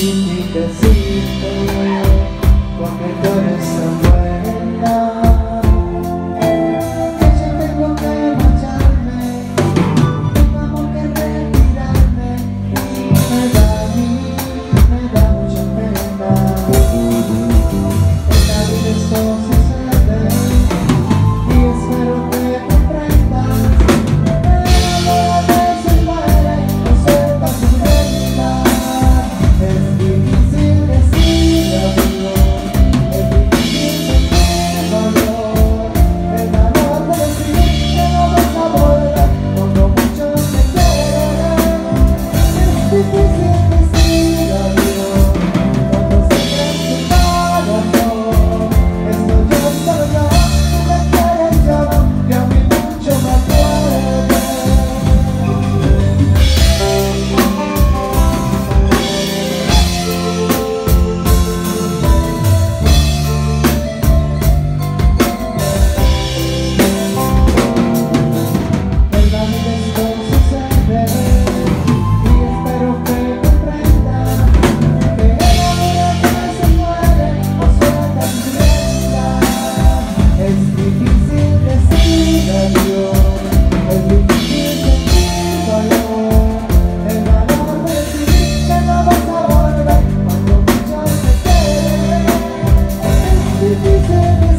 you make us Thank you.